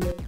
Yeah.